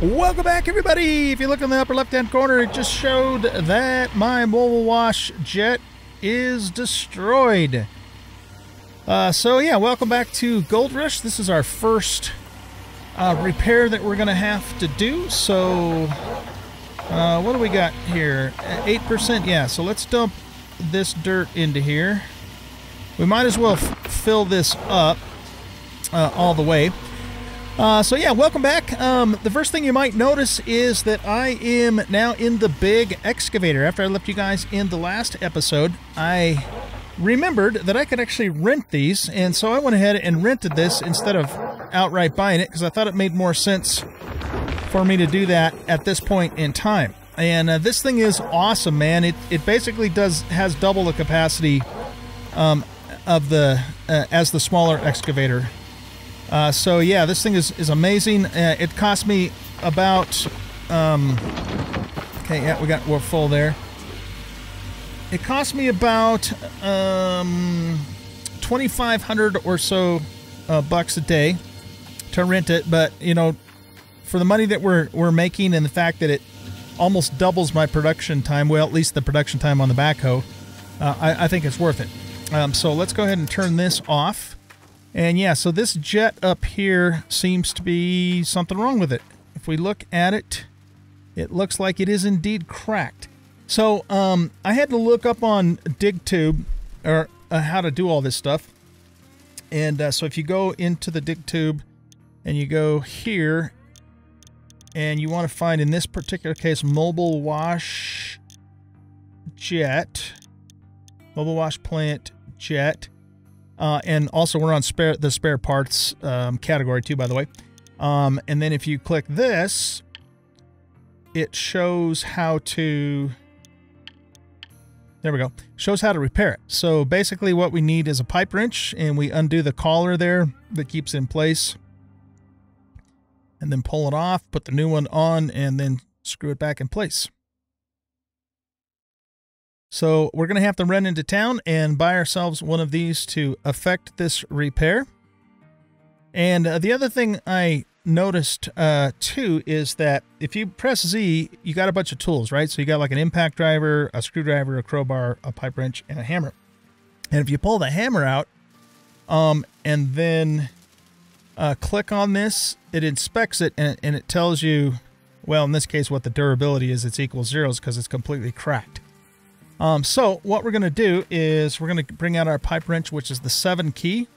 Welcome back, everybody. If you look in the upper left-hand corner, it just showed that my mobile wash jet is destroyed. Uh, so yeah, welcome back to Gold Rush. This is our first uh, repair that we're going to have to do. So uh, what do we got here? 8%, yeah. So let's dump this dirt into here. We might as well fill this up uh, all the way. Uh, so yeah, welcome back. Um, the first thing you might notice is that I am now in the big excavator. After I left you guys in the last episode, I remembered that I could actually rent these, and so I went ahead and rented this instead of outright buying it because I thought it made more sense for me to do that at this point in time. And uh, this thing is awesome, man. It it basically does has double the capacity um, of the uh, as the smaller excavator. Uh, so yeah, this thing is is amazing. Uh, it cost me about um, okay, yeah, we got we're full there. It cost me about um, twenty five hundred or so uh, bucks a day to rent it, but you know, for the money that we're we're making and the fact that it almost doubles my production time, well, at least the production time on the backhoe, uh, I, I, think it's worth it. Um, so let's go ahead and turn this off. And yeah, so this jet up here seems to be something wrong with it. If we look at it, it looks like it is indeed cracked. So um, I had to look up on DigTube or uh, how to do all this stuff. And uh, so if you go into the DigTube and you go here and you want to find, in this particular case, mobile wash jet, mobile wash plant jet. Uh, and also we're on spare the spare parts um, category too, by the way. Um, and then if you click this, it shows how to, there we go, shows how to repair it. So basically what we need is a pipe wrench and we undo the collar there that keeps it in place and then pull it off, put the new one on, and then screw it back in place. So we're going to have to run into town and buy ourselves one of these to effect this repair. And uh, the other thing I noticed uh, too is that if you press Z, you got a bunch of tools, right? So you got like an impact driver, a screwdriver, a crowbar, a pipe wrench, and a hammer. And if you pull the hammer out, um, and then uh, click on this, it inspects it and, and it tells you, well, in this case, what the durability is. It's equal zeros because it's completely cracked. Um, so what we're going to do is we're going to bring out our pipe wrench, which is the 7 key.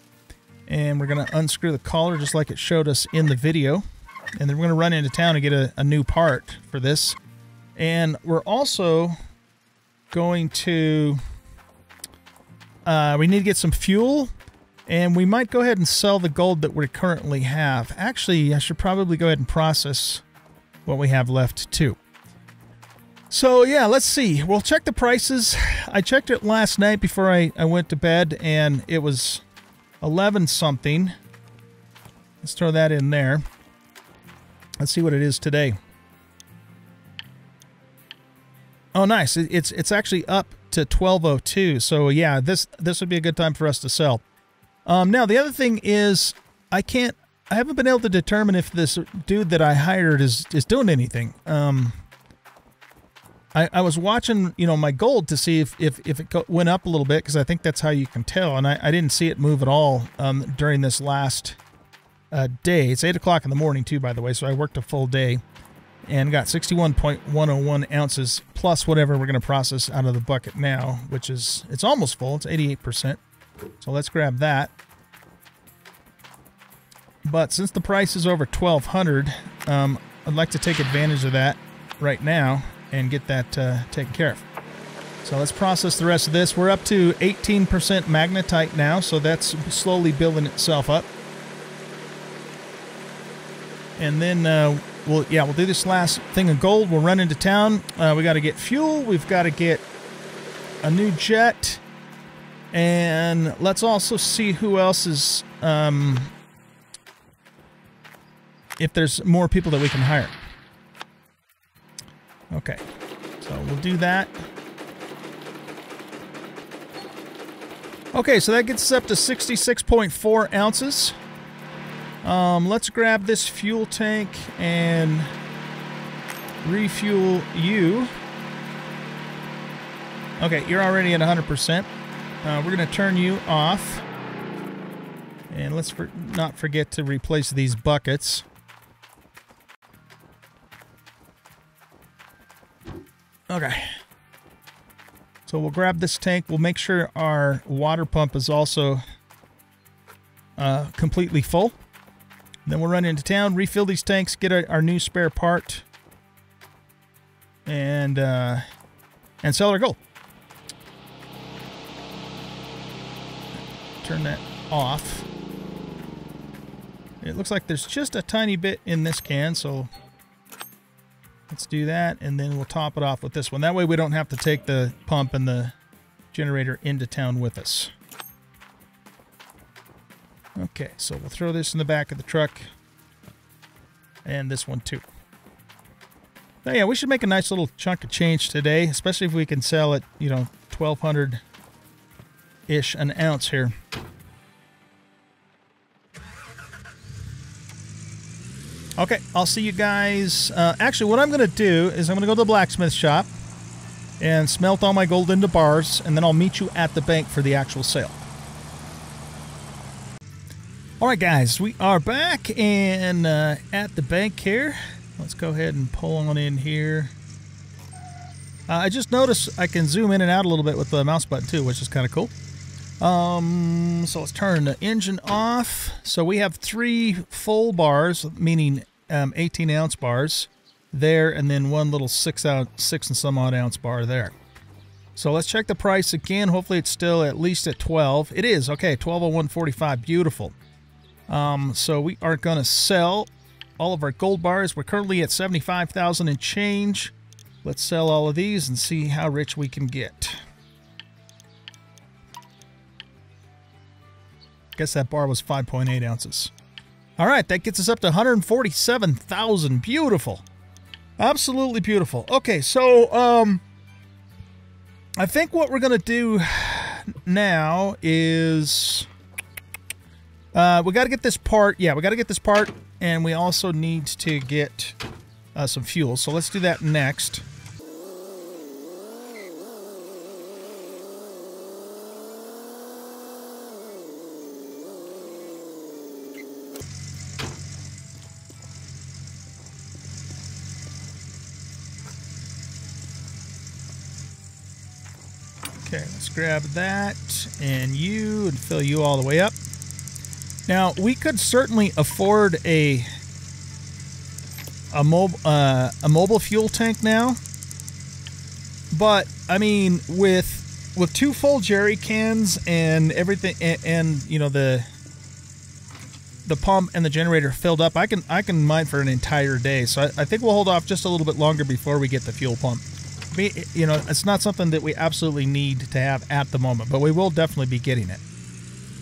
And we're going to unscrew the collar just like it showed us in the video. And then we're going to run into town and get a, a new part for this. And we're also going to... Uh, we need to get some fuel and we might go ahead and sell the gold that we currently have. Actually, I should probably go ahead and process what we have left too. So yeah, let's see. We'll check the prices. I checked it last night before I, I went to bed and it was 11 something. Let's throw that in there. Let's see what it is today. Oh, nice. It's it's actually up to 1202. So yeah, this this would be a good time for us to sell. Um, now, the other thing is, I can't, I haven't been able to determine if this dude that I hired is, is doing anything. Um, I, I was watching, you know, my gold to see if, if, if it went up a little bit, because I think that's how you can tell. And I, I didn't see it move at all um, during this last uh, day. It's 8 o'clock in the morning, too, by the way, so I worked a full day and got 61.101 ounces plus whatever we're going to process out of the bucket now, which is, it's almost full. It's 88%. So let's grab that. But since the price is over 1200 um, I'd like to take advantage of that right now and get that uh, taken care of. So let's process the rest of this. We're up to 18% magnetite now, so that's slowly building itself up. And then uh, we'll, yeah, we'll do this last thing of gold. We'll run into town. Uh, we got to get fuel. We've got to get a new jet. And let's also see who else is, um, if there's more people that we can hire. Okay, so we'll do that. Okay, so that gets us up to 66.4 ounces. Um, let's grab this fuel tank and refuel you. Okay, you're already at 100%. Uh, we're going to turn you off. And let's for not forget to replace these buckets. Okay. So we'll grab this tank. We'll make sure our water pump is also uh, completely full. Then we'll run into town, refill these tanks, get our, our new spare part, and uh, and sell our gold. Turn that off. It looks like there's just a tiny bit in this can, so let's do that, and then we'll top it off with this one. That way we don't have to take the pump and the generator into town with us. Okay, so we'll throw this in the back of the truck. And this one too. Oh, yeah, we should make a nice little chunk of change today, especially if we can sell it, you know, 1200-ish an ounce here. Okay, I'll see you guys. Uh, actually, what I'm going to do is I'm going to go to the blacksmith shop and smelt all my gold into bars, and then I'll meet you at the bank for the actual sale. All right, guys, we are back and uh, at the bank here. Let's go ahead and pull on in here. Uh, I just noticed I can zoom in and out a little bit with the mouse button too, which is kind of cool. Um, so let's turn the engine off. So we have three full bars, meaning um, 18 ounce bars there, and then one little six out, six and some odd ounce bar there. So let's check the price again. Hopefully it's still at least at 12. It is. Okay, 1201.45. Beautiful. Um, so we are to sell all of our gold bars. We're currently at 75,000 and change. Let's sell all of these and see how rich we can get. Guess that bar was 5.8 ounces. All right, that gets us up to 147,000. Beautiful. Absolutely beautiful. Okay, so um I think what we're going to do now is uh, we got to get this part. Yeah, we got to get this part, and we also need to get uh, some fuel. So let's do that next. Okay, let's grab that and you and fill you all the way up. Now, we could certainly afford a a, mob, uh, a mobile fuel tank now, but I mean, with with two full jerry cans and everything, and, and you know the the pump and the generator filled up, I can I can mine for an entire day. So I, I think we'll hold off just a little bit longer before we get the fuel pump. You know, it's not something that we absolutely need to have at the moment, but we will definitely be getting it.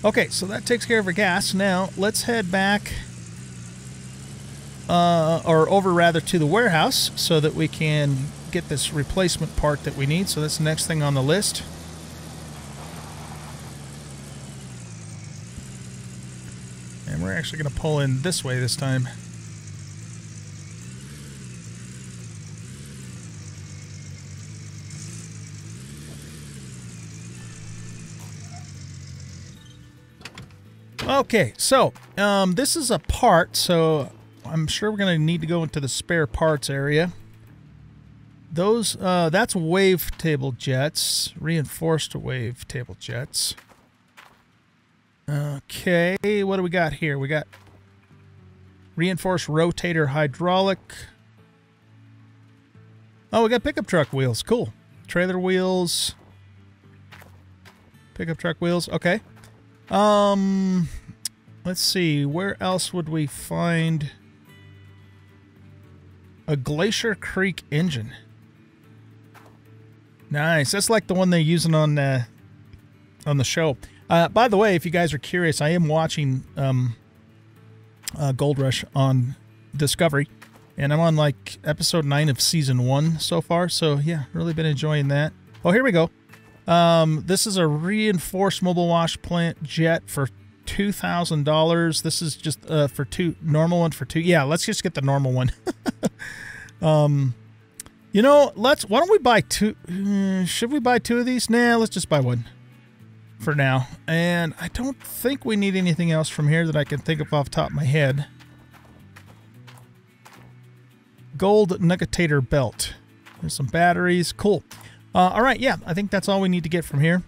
Okay, so that takes care of our gas. Now, let's head back, uh, or over rather, to the warehouse so that we can get this replacement part that we need. So that's the next thing on the list. And we're actually going to pull in this way this time. Okay, so um, this is a part, so I'm sure we're going to need to go into the spare parts area. Those, uh, that's wavetable jets, reinforced wavetable jets. Okay, what do we got here? We got reinforced rotator hydraulic. Oh, we got pickup truck wheels. Cool. Trailer wheels. Pickup truck wheels. Okay. Um, let's see. Where else would we find a Glacier Creek engine? Nice. That's like the one they're using on uh, on the show. Uh, by the way, if you guys are curious, I am watching um, uh, Gold Rush on Discovery, and I'm on like episode nine of season one so far. So yeah, really been enjoying that. Oh, here we go. Um, this is a reinforced mobile wash plant jet for two thousand dollars. This is just uh, for two normal one for two. Yeah, let's just get the normal one. um, You know, let's. Why don't we buy two? Uh, should we buy two of these? Nah, let's just buy one for now. And I don't think we need anything else from here that I can think of off top of my head. Gold Nuggetator Belt. There's some batteries. Cool. Uh, all right, yeah, I think that's all we need to get from here.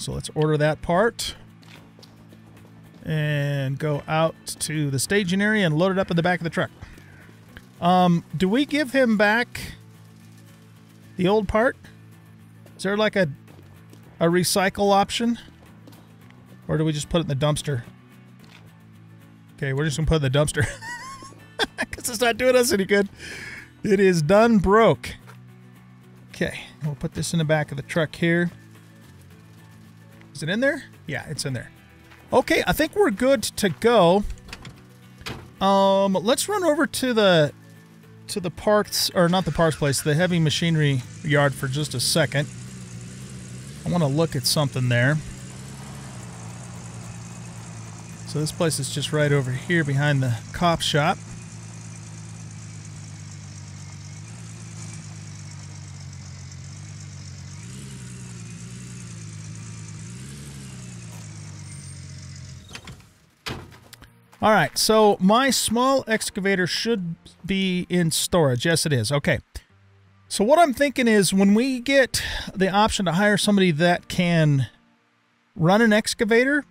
So let's order that part. And go out to the staging area and load it up in the back of the truck. Um, do we give him back the old part? Is there like a a recycle option? Or do we just put it in the dumpster? Okay, we're just gonna put it in the dumpster. Because it's not doing us any good. It is done broke. Okay, we'll put this in the back of the truck here. Is it in there? Yeah, it's in there. Okay, I think we're good to go. Um, let's run over to the to the parts, or not the parts place, the heavy machinery yard for just a second. I want to look at something there. So this place is just right over here behind the cop shop. All right, so my small excavator should be in storage. Yes, it is. Okay. So what I'm thinking is when we get the option to hire somebody that can run an excavator,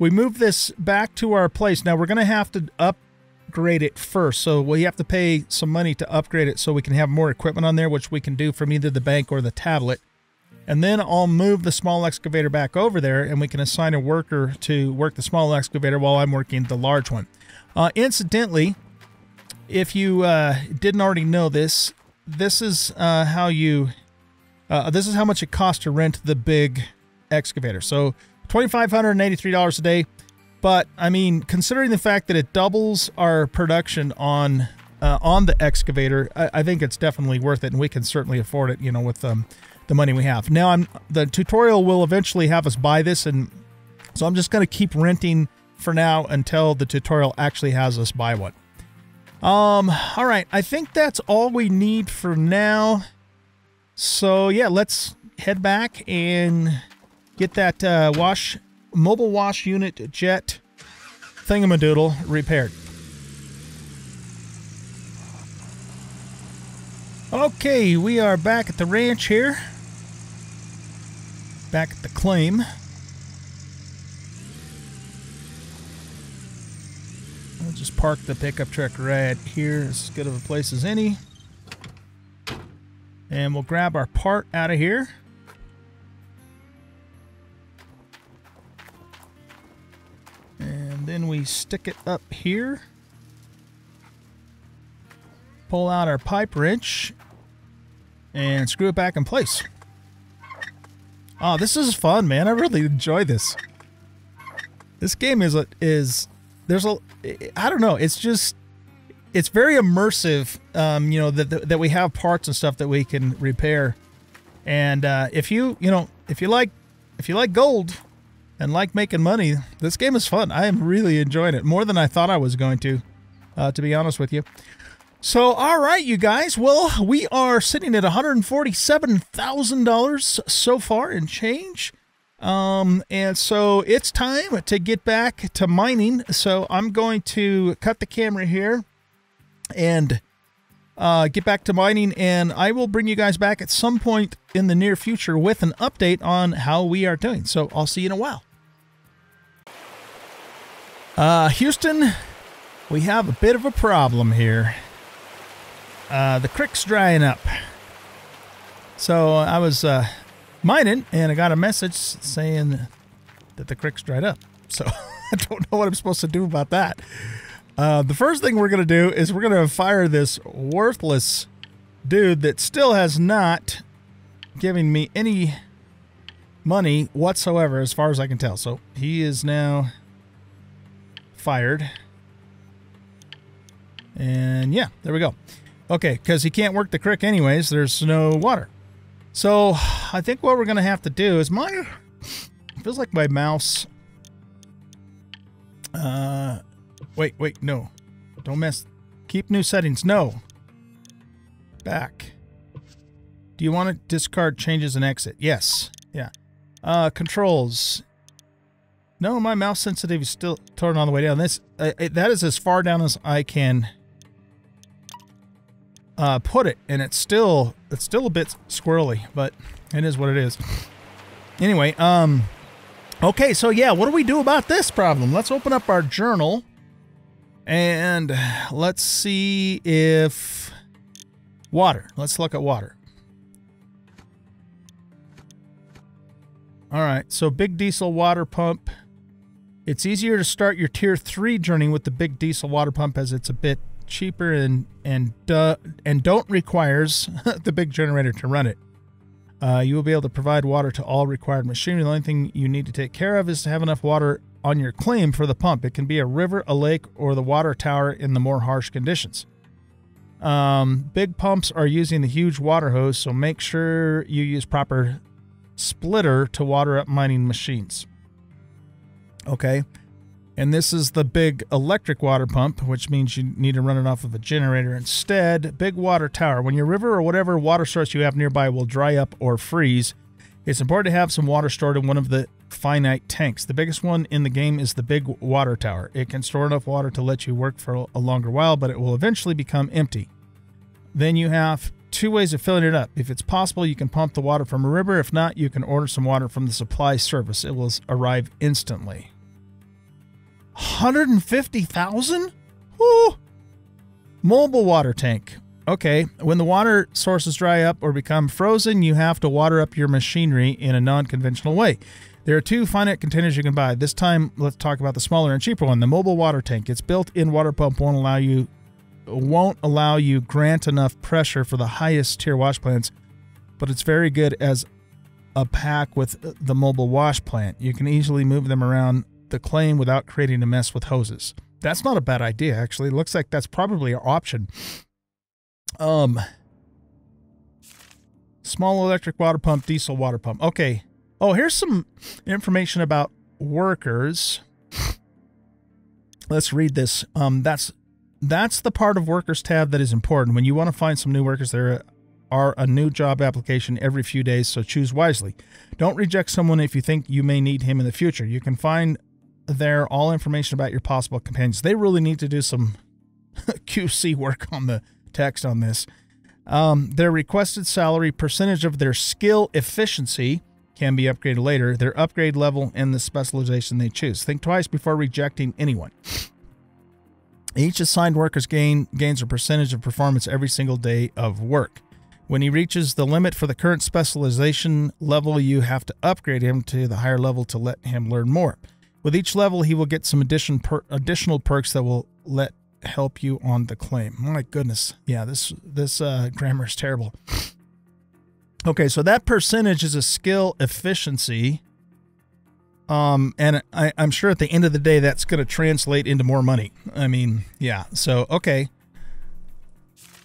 we move this back to our place. Now we're going to have to upgrade it first. So we have to pay some money to upgrade it so we can have more equipment on there, which we can do from either the bank or the tablet. And then I'll move the small excavator back over there and we can assign a worker to work the small excavator while I'm working the large one. Uh, incidentally, if you uh, didn't already know this, this is uh, how you, uh, this is how much it costs to rent the big excavator. So $2,583 a day. But I mean, considering the fact that it doubles our production on uh, on the excavator, I, I, think it's definitely worth it, and we can certainly afford it. You know, with um, the money we have. Now, I'm the tutorial will eventually have us buy this, and so I'm just going to keep renting for now until the tutorial actually has us buy one. Um, all right, I think that's all we need for now. So yeah, let's head back and get that uh, wash mobile wash unit jet thingamadoodle repaired. Okay, we are back at the ranch here back at the claim. I'll just park the pickup truck right here, as good of a place as any. And we'll grab our part out of here. And then we stick it up here. Pull out our pipe wrench and screw it back in place. Oh, this is fun, man. I really enjoy this. This game is is there's a I don't know. It's just it's very immersive. Um, you know that that we have parts and stuff that we can repair. And uh, if you you know if you like if you like gold and like making money, this game is fun. I am really enjoying it more than I thought I was going to. Uh, to be honest with you. So, all right, you guys. Well, we are sitting at $147,000 so far in change. Um, and so it's time to get back to mining. So I'm going to cut the camera here and uh, get back to mining. And I will bring you guys back at some point in the near future with an update on how we are doing. So I'll see you in a while. Uh, Houston, we have a bit of a problem here. Uh, the creek's drying up. So I was uh, mining and I got a message saying that the creek's dried up. So I don't know what I'm supposed to do about that. Uh, the first thing we're going to do is we're going to fire this worthless dude that still has not given me any money whatsoever as far as I can tell. So he is now fired. And yeah, there we go. Okay, because he can't work the creek anyways. There's no water. So I think what we're going to have to do is my... feels like my mouse... Uh, wait, wait, no. Don't mess... Keep new settings. No. back. Do you want to discard changes and exit? Yes. Yeah. Uh, controls. No, my mouse sensitivity is still turned on the way down. This uh, that is as far down as I can uh, put it, and it's still it's still a bit squirrely, but it is what it is. Anyway, um, okay, so yeah, what do we do about this problem? Let's open up our journal, and let's see if water. Let's look at water. All right, so big diesel water pump. It's easier to start your tier 3 journey with the big diesel water pump as it's a bit cheaper and and uh, and don't requires the big generator to run it. Uh, you will be able to provide water to all required machinery. The only thing you need to take care of is to have enough water on your claim for the pump. It can be a river, a lake, or the water tower in the more harsh conditions. Um, big pumps are using the huge water hose, so make sure you use proper splitter to water up mining machines. Okay. And this is the big electric water pump, which means you need to run it off of a generator instead. Big water tower. When your river or whatever water source you have nearby will dry up or freeze, it's important to have some water stored in one of the finite tanks. The biggest one in the game is the big water tower. It can store enough water to let you work for a longer while, but it will eventually become empty. Then you have two ways of filling it up. If it's possible, you can pump the water from a river. If not, you can order some water from the supply service. It will arrive instantly. 150,000? Whoo! Mobile water tank. Okay, when the water sources dry up or become frozen, you have to water up your machinery in a non conventional way. There are two finite containers you can buy. This time, let's talk about the smaller and cheaper one, the mobile water tank. Its built-in water pump won't allow you won't allow you grant enough pressure for the highest tier wash plants, but it's very good as a pack with the mobile wash plant. You can easily move them around the claim without creating a mess with hoses. That's not a bad idea, actually. It looks like that's probably our option. Um, small electric water pump, diesel water pump. Okay. Oh, here's some information about workers. Let's read this. Um, that's that's the part of workers tab that is important. When you want to find some new workers, there are a new job application every few days, so choose wisely. Don't reject someone if you think you may need him in the future. You can find there all information about your possible companions. They really need to do some QC work on the text on this. Um, their requested salary, percentage of their skill efficiency can be upgraded later, their upgrade level, and the specialization they choose. Think twice before rejecting anyone. Each assigned worker's gain gains a percentage of performance every single day of work. When he reaches the limit for the current specialization level, you have to upgrade him to the higher level to let him learn more. With each level, he will get some addition per, additional perks that will let help you on the claim. My goodness, yeah, this this uh, grammar is terrible. Okay, so that percentage is a skill efficiency um, and I, am sure at the end of the day, that's going to translate into more money. I mean, yeah. So, okay.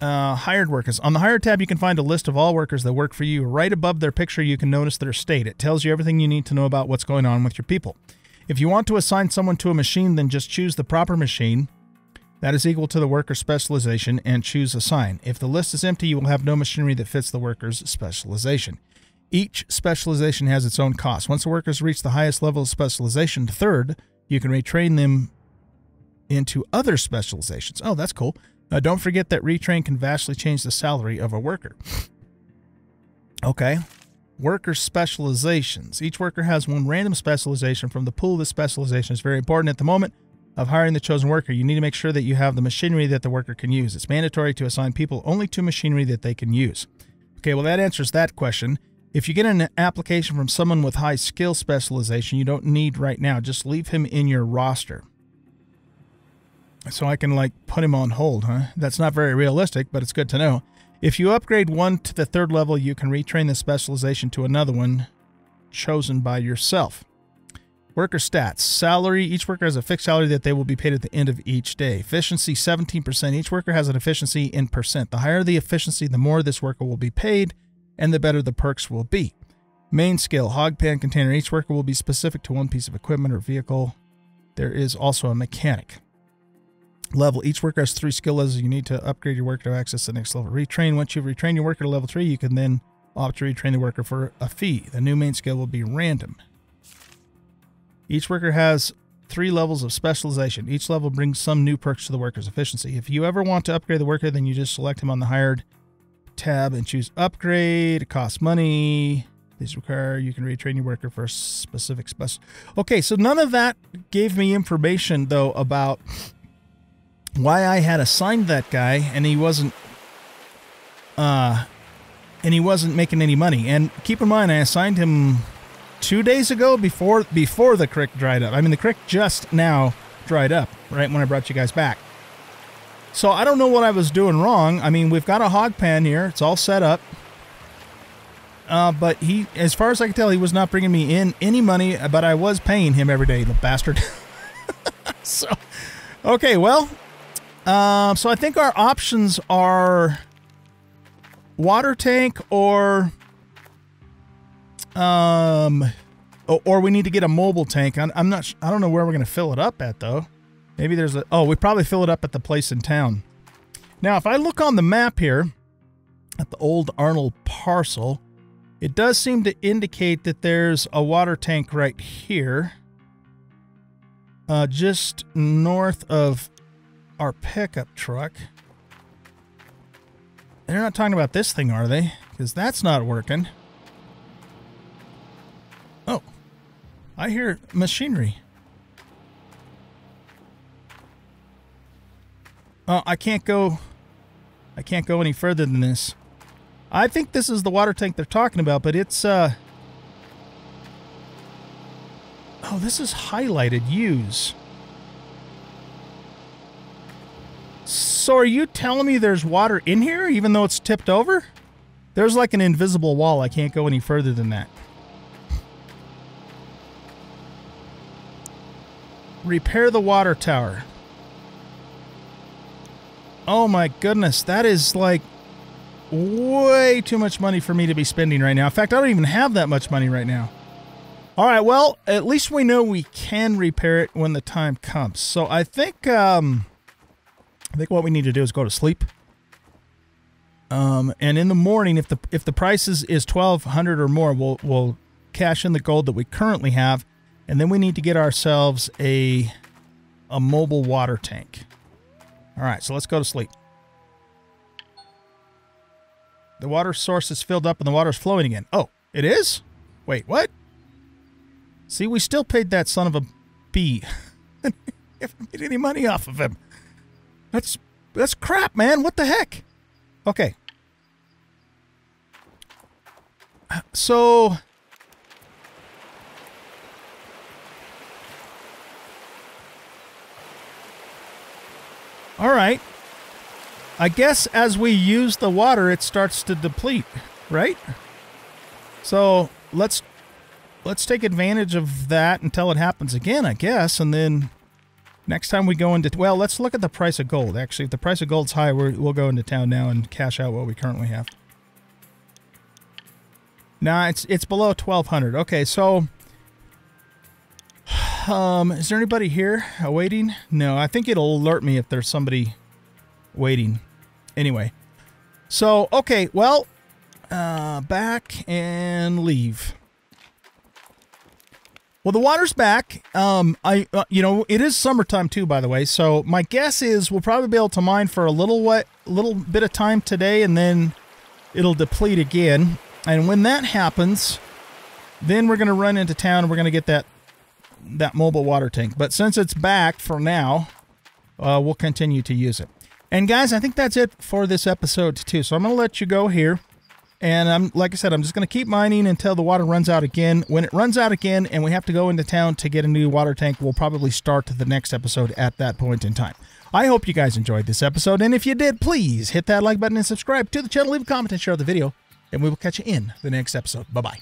Uh, hired workers. On the Hired tab, you can find a list of all workers that work for you. Right above their picture, you can notice their state. It tells you everything you need to know about what's going on with your people. If you want to assign someone to a machine, then just choose the proper machine that is equal to the worker specialization and choose assign. If the list is empty, you will have no machinery that fits the worker's specialization. Each specialization has its own cost. Once the workers reach the highest level of specialization, third, you can retrain them into other specializations. Oh, that's cool. Uh, don't forget that retrain can vastly change the salary of a worker. Okay. Worker specializations. Each worker has one random specialization from the pool. This specialization is very important at the moment of hiring the chosen worker. You need to make sure that you have the machinery that the worker can use. It's mandatory to assign people only to machinery that they can use. Okay, well, that answers that question. If you get an application from someone with high skill specialization you don't need right now, just leave him in your roster. So I can like put him on hold, huh? That's not very realistic, but it's good to know. If you upgrade one to the third level, you can retrain the specialization to another one chosen by yourself. Worker stats. Salary. Each worker has a fixed salary that they will be paid at the end of each day. Efficiency 17%. Each worker has an efficiency in percent. The higher the efficiency, the more this worker will be paid and the better the perks will be. Main skill, hog pan container. Each worker will be specific to one piece of equipment or vehicle. There is also a mechanic. Level. Each worker has three skill levels. You need to upgrade your worker to access the next level. Retrain. Once you've retrained your worker to level 3, you can then opt to retrain the worker for a fee. The new main skill will be random. Each worker has three levels of specialization. Each level brings some new perks to the worker's efficiency. If you ever want to upgrade the worker, then you just select him on the hired tab and choose upgrade. It costs money. These require you can retrain your worker for a specific special. Okay, so none of that gave me information though about why I had assigned that guy and he wasn't uh and he wasn't making any money. And keep in mind I assigned him 2 days ago before before the creek dried up. I mean the creek just now dried up right when I brought you guys back. So I don't know what I was doing wrong. I mean, we've got a hog pen here. It's all set up. Uh, but he, as far as I can tell, he was not bringing me in any money, but I was paying him every day, the bastard. so, okay, well, uh, so I think our options are water tank or, um, or we need to get a mobile tank. I'm, I'm not, I don't know where we're going to fill it up at though. Maybe there's a, oh, we probably fill it up at the place in town. Now, if I look on the map here at the old Arnold parcel, it does seem to indicate that there's a water tank right here. Uh, just north of our pickup truck. They're not talking about this thing, are they? Because that's not working. Oh. I hear machinery. Oh, I can't go... I can't go any further than this. I think this is the water tank they're talking about, but it's, uh... Oh, this is highlighted. Use. So are you telling me there's water in here, even though it's tipped over? There's like an invisible wall. I can't go any further than that. Repair the water tower. Oh my goodness, that is like way too much money for me to be spending right now. In fact, I don't even have that much money right now. All right, well, at least we know we can repair it when the time comes. So I think um, think what we need to do is go to sleep. Um, and in the morning, if the if the price is, is twelve hundred or more, we'll we'll cash in the gold that we currently have, and then we need to get ourselves a a mobile water tank. All right, so let's go to sleep. The water source is filled up and the water's flowing again. Oh, it is? Wait, what? See, we still paid that son of a bee. haven't made any money off of him. That's that's crap, man. What the heck? Okay. So All right. I guess as we use the water, it starts to deplete, right? So let's let's take advantage of that until it happens again, I guess, and then next time we go into well, let's look at the price of gold. Actually, if the price of gold's high, we will go into town now and cash out what we currently have. Nah, it's it's below twelve hundred. Okay, so um, is there anybody here waiting? No, I think it'll alert me if there's somebody waiting. Anyway, so, okay, well, uh, back and leave. Well, the water's back. Um, I, uh, you know, it is summertime too, by the way. So my guess is we'll probably be able to mine for a little what, little bit of time today, and then it'll deplete again. And when that happens, then we're going to run into town and we're going to get that that mobile water tank. But since it's back for now, uh, we'll continue to use it. And guys, I think that's it for this episode too. So I'm going to let you go here. And I'm like I said, I'm just going to keep mining until the water runs out again. When it runs out again and we have to go into town to get a new water tank, we'll probably start the next episode at that point in time. I hope you guys enjoyed this episode. And if you did, please hit that like button and subscribe to the channel, leave a comment and share the video. And we will catch you in the next episode. Bye-bye.